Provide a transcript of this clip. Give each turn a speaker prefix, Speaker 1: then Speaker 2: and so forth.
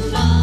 Speaker 1: fun.